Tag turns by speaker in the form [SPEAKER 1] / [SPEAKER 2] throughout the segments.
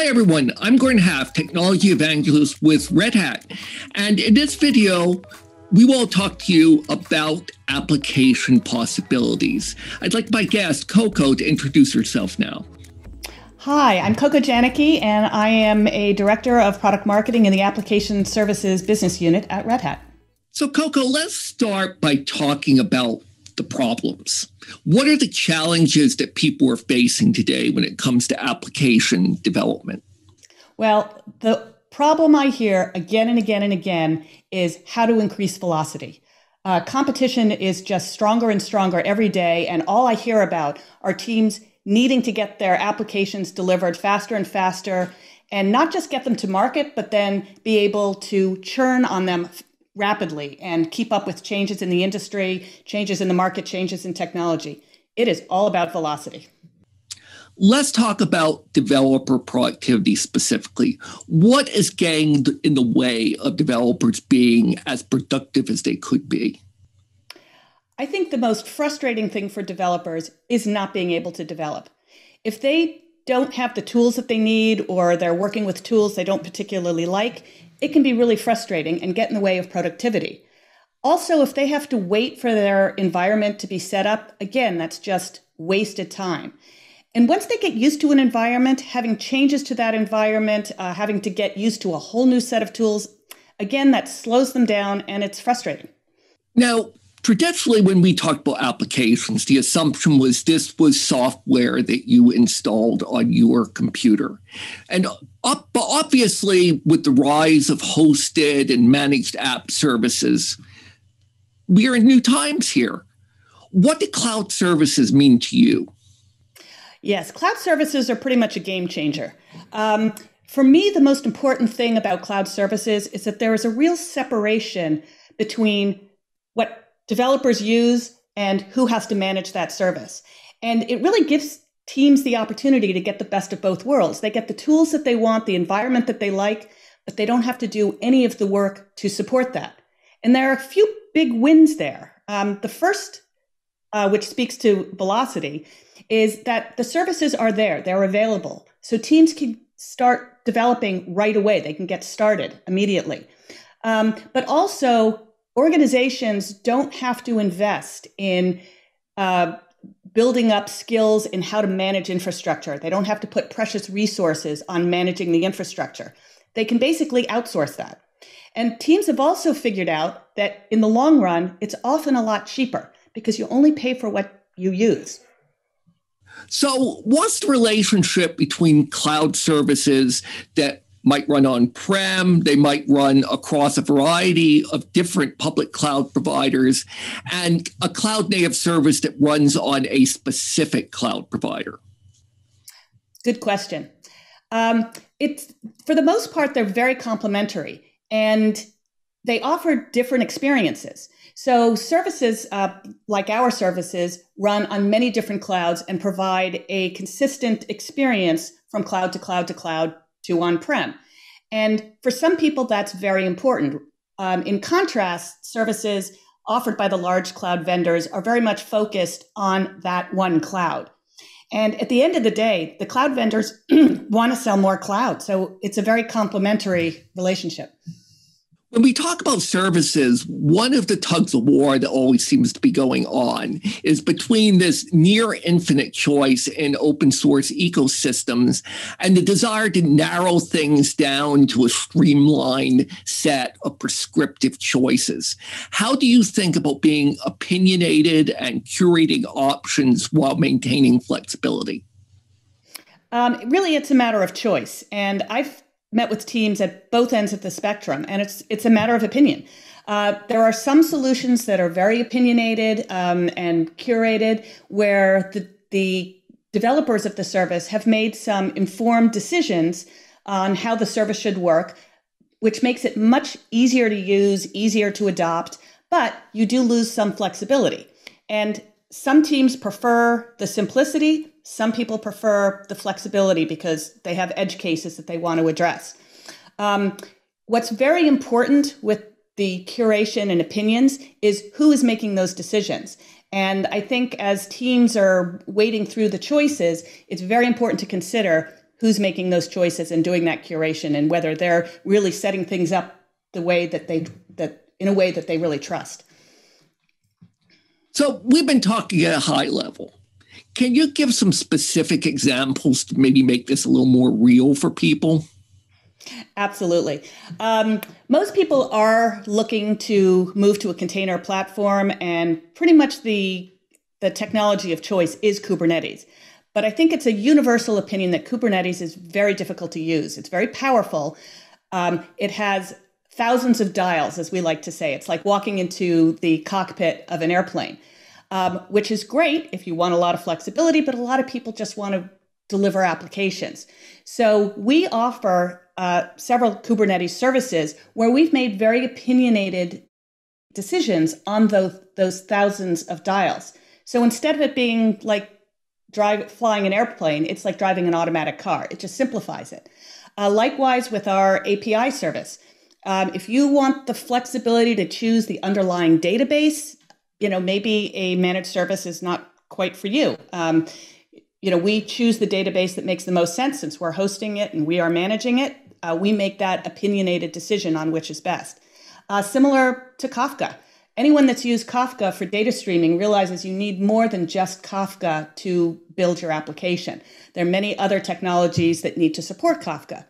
[SPEAKER 1] Hi, everyone. I'm Gordon Haff, Technology Evangelist with Red Hat. And in this video, we will talk to you about application possibilities. I'd like my guest, Coco, to introduce herself now.
[SPEAKER 2] Hi, I'm Coco Jaenicke, and I am a Director of Product Marketing in the Application Services Business Unit at Red Hat.
[SPEAKER 1] So, Coco, let's start by talking about the problems. What are the challenges that people are facing today when it comes to application development?
[SPEAKER 2] Well, the problem I hear again and again and again is how to increase velocity. Uh, competition is just stronger and stronger every day, and all I hear about are teams needing to get their applications delivered faster and faster, and not just get them to market, but then be able to churn on them rapidly and keep up with changes in the industry, changes in the market, changes in technology. It is all about velocity.
[SPEAKER 1] Let's talk about developer productivity specifically. What is getting in the way of developers being as productive as they could be?
[SPEAKER 2] I think the most frustrating thing for developers is not being able to develop. If they don't have the tools that they need or they're working with tools they don't particularly like, it can be really frustrating and get in the way of productivity. Also, if they have to wait for their environment to be set up, again, that's just wasted time. And once they get used to an environment, having changes to that environment, uh, having to get used to a whole new set of tools, again, that slows them down and it's frustrating.
[SPEAKER 1] Now, traditionally, when we talked about applications, the assumption was this was software that you installed on your computer. And but obviously, with the rise of hosted and managed app services, we are in new times here. What do cloud services mean to you?
[SPEAKER 2] Yes, cloud services are pretty much a game changer. Um, for me, the most important thing about cloud services is that there is a real separation between what developers use and who has to manage that service. And it really gives teams the opportunity to get the best of both worlds. They get the tools that they want, the environment that they like, but they don't have to do any of the work to support that. And there are a few big wins there. Um, the first, uh, which speaks to velocity, is that the services are there, they're available. So teams can start developing right away, they can get started immediately. Um, but also, organizations don't have to invest in uh, building up skills in how to manage infrastructure. They don't have to put precious resources on managing the infrastructure. They can basically outsource that. And teams have also figured out that in the long run, it's often a lot cheaper because you only pay for what you use.
[SPEAKER 1] So, what's the relationship between cloud services that might run on prem, they might run across a variety of different public cloud providers, and a cloud native service that runs on a specific cloud provider?
[SPEAKER 2] Good question. Um, it's for the most part they're very complementary and they offer different experiences. So services uh, like our services run on many different clouds and provide a consistent experience from cloud to cloud to cloud to on prem. And for some people, that's very important. Um, in contrast, services offered by the large cloud vendors are very much focused on that one cloud. And at the end of the day, the cloud vendors want to sell more cloud. So it's a very complementary relationship.
[SPEAKER 1] When we talk about services, one of the tugs of war that always seems to be going on is between this near infinite choice in open source ecosystems and the desire to narrow things down to a streamlined set of prescriptive choices. How do you think about being opinionated and curating options while maintaining flexibility?
[SPEAKER 2] Um, really, it's a matter of choice. And I've met with teams at both ends of the spectrum, and it's it's a matter of opinion. Uh, there are some solutions that are very opinionated um, and curated, where the the developers of the service have made some informed decisions on how the service should work, which makes it much easier to use, easier to adopt, but you do lose some flexibility. And some teams prefer the simplicity, some people prefer the flexibility because they have edge cases that they want to address. Um, what's very important with the curation and opinions is who is making those decisions. And I think as teams are wading through the choices, it's very important to consider who's making those choices and doing that curation and whether they're really setting things up the way that they that in a way that they really trust.
[SPEAKER 1] So we've been talking at a high level. Can you give some specific examples to maybe make this a little more real for people?
[SPEAKER 2] Absolutely. Um, most people are looking to move to a container platform, and pretty much the the technology of choice is Kubernetes. But I think it's a universal opinion that Kubernetes is very difficult to use. It's very powerful. Um, it has thousands of dials, as we like to say. It's like walking into the cockpit of an airplane, um, which is great if you want a lot of flexibility, but a lot of people just want to deliver applications. So we offer uh, several Kubernetes services where we've made very opinionated decisions on those, those thousands of dials. So instead of it being like drive flying an airplane, it's like driving an automatic car. It just simplifies it. Uh, likewise with our API service. Um, if you want the flexibility to choose the underlying database, you know, maybe a managed service is not quite for you. Um, you know, we choose the database that makes the most sense since we're hosting it and we are managing it. Uh, we make that opinionated decision on which is best. Uh, similar to Kafka. Anyone that's used Kafka for data streaming realizes you need more than just Kafka to build your application. There are many other technologies that need to support Kafka.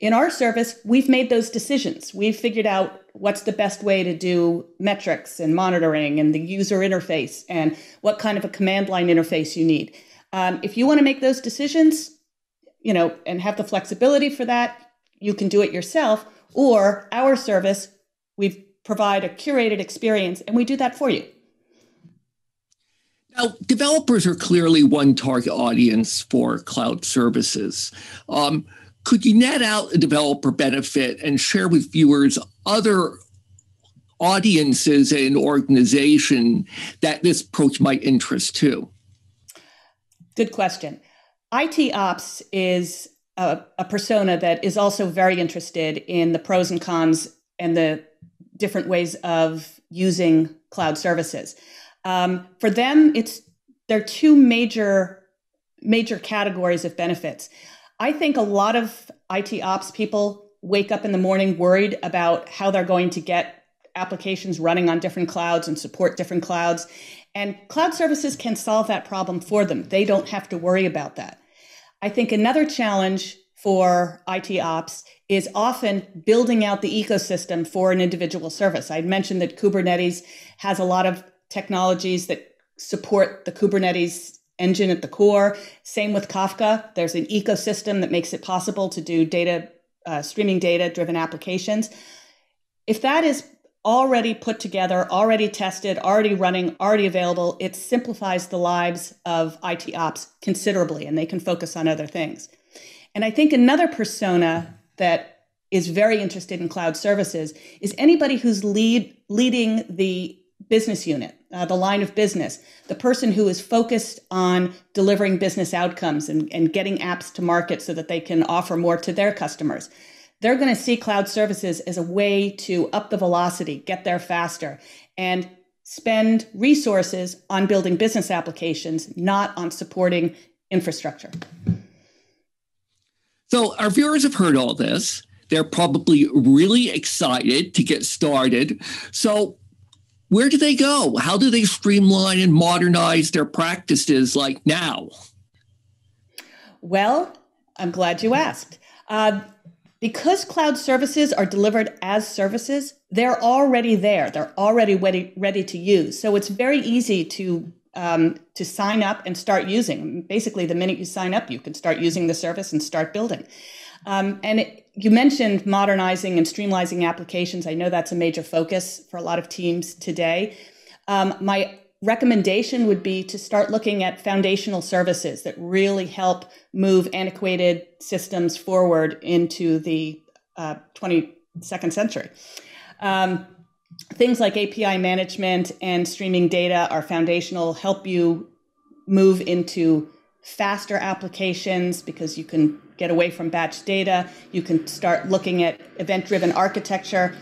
[SPEAKER 2] In our service, we've made those decisions. We've figured out what's the best way to do metrics and monitoring and the user interface and what kind of a command line interface you need. Um, if you want to make those decisions, you know, and have the flexibility for that, you can do it yourself. Or our service, we provide a curated experience, and we do that for you.
[SPEAKER 1] Now, developers are clearly one target audience for cloud services. Um, could you net out a developer benefit and share with viewers other audiences and organization that this approach might interest too?
[SPEAKER 2] Good question. IT ops is a, a, persona that is also very interested in the pros and cons and the different ways of using cloud services. Um, for them, it's there are two major major categories of benefits. I think a lot of IT ops people wake up in the morning worried about how they're going to get applications running on different clouds and support different clouds. And cloud services can solve that problem for them. They don't have to worry about that. I think another challenge for IT ops is often building out the ecosystem for an individual service. I mentioned that Kubernetes has a lot of technologies that support the Kubernetes engine at the core. Same with Kafka. There's an ecosystem that makes it possible to do data, uh, streaming data driven applications. If that is already put together, already tested, already running, already available, it simplifies the lives of IT ops considerably and they can focus on other things. And I think another persona that is very interested in cloud services is anybody who's lead, leading the business unit, uh, the line of business, the person who is focused on delivering business outcomes and, and getting apps to market so that they can offer more to their customers. They're going to see cloud services as a way to up the velocity, get there faster, and spend resources on building business applications, not on supporting infrastructure.
[SPEAKER 1] So our viewers have heard all this. They're probably really excited to get started. So where do they go? How do they streamline and modernize their practices like now?
[SPEAKER 2] Well, I'm glad you asked. Uh, because cloud services are delivered as services, they're already there. They're already ready, ready to use. So it's very easy to um, to sign up and start using. Basically, the minute you sign up, you can start using the service and start building. Um, and it, you mentioned modernizing and streamlining applications. I know that's a major focus for a lot of teams today. Um, my recommendation would be to start looking at foundational services that really help move antiquated systems forward into the uh, 22nd century. Um, things like API management and streaming data are foundational, help you move into faster applications because you can get away from batch data. You can start looking at event driven architecture.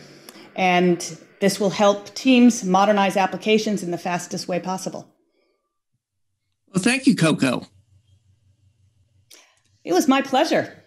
[SPEAKER 2] And this will help teams modernize applications in the fastest way possible.
[SPEAKER 1] Well, thank you, Coco.
[SPEAKER 2] It was my pleasure.